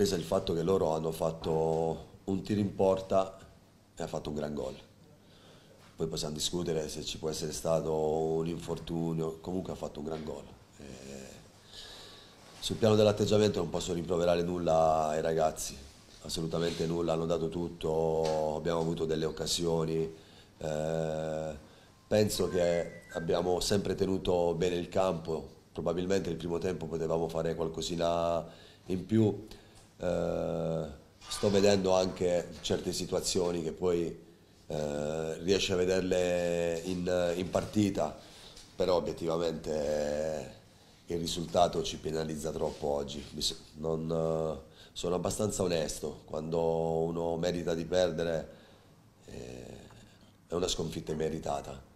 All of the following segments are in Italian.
pesa il fatto che loro hanno fatto un tiro in porta e ha fatto un gran gol. Poi possiamo discutere se ci può essere stato un infortunio, comunque ha fatto un gran gol. E sul piano dell'atteggiamento non posso rimproverare nulla ai ragazzi, assolutamente nulla, hanno dato tutto, abbiamo avuto delle occasioni. Eh, penso che abbiamo sempre tenuto bene il campo, probabilmente il primo tempo potevamo fare qualcosina in più. Eh, sto vedendo anche certe situazioni che poi eh, riesci a vederle in, in, partita, però obiettivamente eh, il risultato ci penalizza troppo oggi. Non, eh, sono abbastanza onesto, quando uno merita di perdere eh, è una sconfitta immeritata.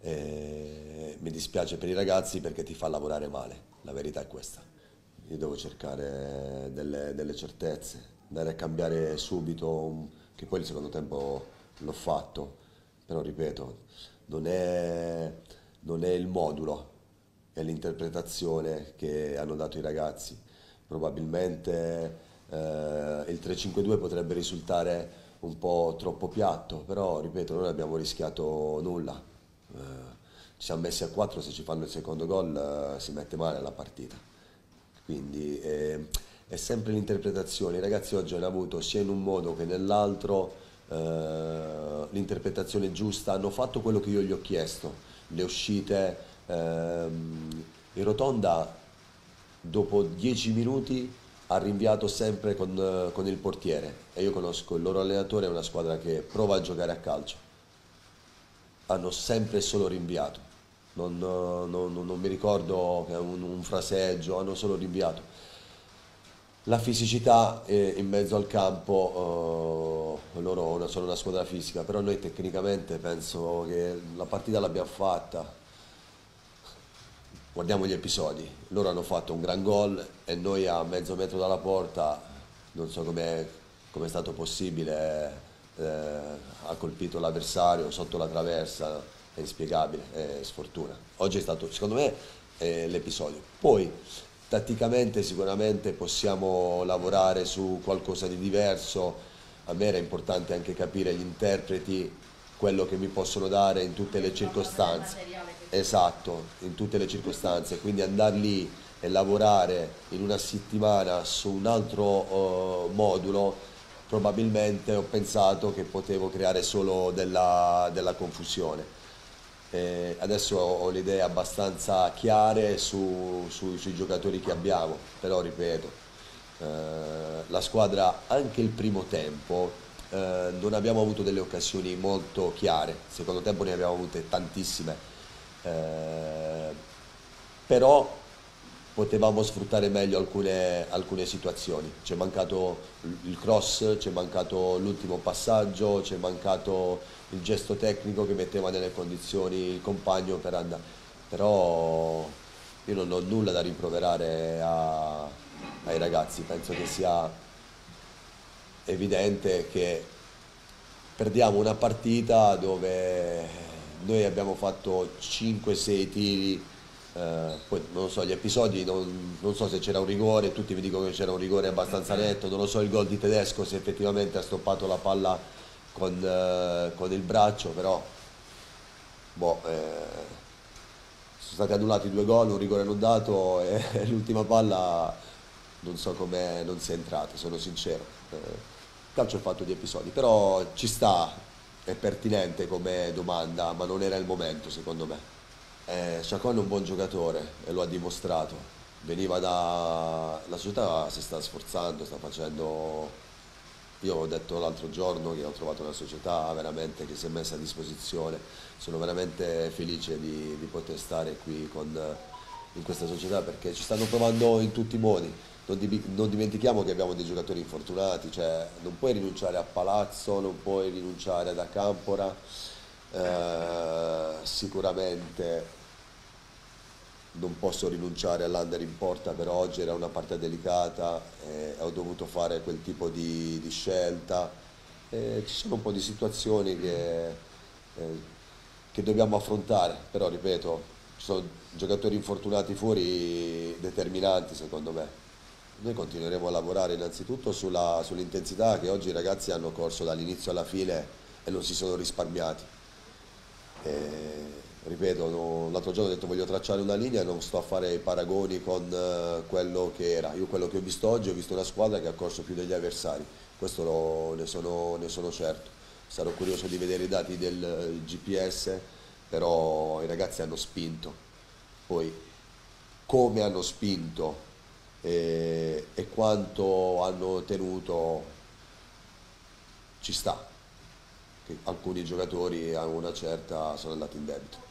E mi dispiace per i ragazzi perché ti fa lavorare male, la verità è questa. Io devo cercare delle, delle certezze, andare a cambiare subito, che poi il secondo tempo l'ho fatto, però ripeto, non è, non è il modulo, è l'interpretazione che hanno dato i ragazzi. Probabilmente eh, il 3-5-2 potrebbe risultare un po' troppo piatto, però ripeto, noi abbiamo rischiato nulla. Eh, ci siamo messi a 4, se ci fanno il secondo gol eh, si mette male la partita. Quindi eh, è sempre l'interpretazione. I ragazzi oggi hanno avuto sia in un modo che nell'altro eh, l'interpretazione giusta, hanno fatto quello che io gli ho chiesto, le uscite. Ehm, in rotonda dopo dieci minuti ha rinviato sempre con, con, il portiere e io conosco il loro allenatore, è una squadra che prova a giocare a calcio. Hanno sempre solo rinviato, non, non, non, mi ricordo un, un fraseggio, hanno solo rinviato. La fisicità in mezzo al campo, eh, loro sono una squadra fisica, però noi tecnicamente penso che la partita l'abbiamo fatta. Guardiamo gli episodi, loro hanno fatto un gran gol e noi a mezzo metro dalla porta, non so come è stato possibile, eh, ha colpito l'avversario sotto la traversa, è inspiegabile, è sfortuna. Oggi è stato, secondo me, l'episodio. Poi Tatticamente sicuramente possiamo lavorare su qualcosa di diverso, a me era importante anche capire gli interpreti, quello che mi possono dare in tutte le circostanze. Esatto, in tutte le circostanze, quindi andare lì e lavorare in una settimana su un altro uh, modulo, probabilmente ho pensato che potevo creare solo della, della confusione. Eh, adesso ho, le idee abbastanza chiare su, su, sui giocatori che abbiamo, però ripeto, eh, la squadra anche il primo tempo eh, non abbiamo avuto delle occasioni molto chiare, il secondo tempo ne abbiamo avute tantissime, eh, però potevamo sfruttare meglio alcune, alcune situazioni. C'è mancato il cross, c'è mancato l'ultimo passaggio, c'è mancato il gesto tecnico che metteva nelle condizioni il compagno per andare. Però io non ho nulla da rimproverare a, ai ragazzi, penso che sia evidente che perdiamo una partita dove noi abbiamo fatto 5-6 tiri eh, poi non so, gli episodi, non, non so se c'era un rigore, tutti mi dicono che c'era un rigore abbastanza netto, non lo so il gol di tedesco se effettivamente ha stoppato la palla con, eh, con il braccio, però boh, eh, sono stati annullati due gol, un rigore non dato e l'ultima palla non so come non sia entrata, sono sincero. Eh, calcio è fatto di episodi, però ci sta, è pertinente come domanda, ma non era il momento secondo me. Eh, Chacon è un buon giocatore e lo ha dimostrato. Veniva da... La società si sta sforzando, sta facendo... Io ho detto l'altro giorno che ho trovato una società veramente che si è messa a disposizione. Sono veramente felice di, di poter stare qui con, in questa società perché ci stanno provando in tutti i modi. Non, di, non, dimentichiamo che abbiamo dei giocatori infortunati, cioè non puoi rinunciare a Palazzo, non puoi rinunciare ad Acampora eh, sicuramente non posso rinunciare all'under in porta per oggi, era una partita delicata, eh, ho dovuto fare quel tipo di, di scelta. Eh, ci sono un po' di situazioni che, eh, che dobbiamo affrontare, però ripeto, ci sono giocatori infortunati fuori determinanti secondo me. noi continueremo a lavorare innanzitutto sull'intensità che oggi i ragazzi hanno corso dall'inizio alla fine e non si sono risparmiati. Ripeto, no, l'altro giorno ho detto voglio tracciare una linea e non sto a fare paragoni con uh, quello che era. Io quello che ho visto oggi ho visto una squadra che ha corso più degli avversari, questo lo, ne, sono, ne sono certo. Sarò curioso di vedere i dati del uh, GPS, però i ragazzi hanno spinto. Poi come hanno spinto e, e quanto hanno tenuto ci sta che alcuni giocatori a una certa sono andati in debito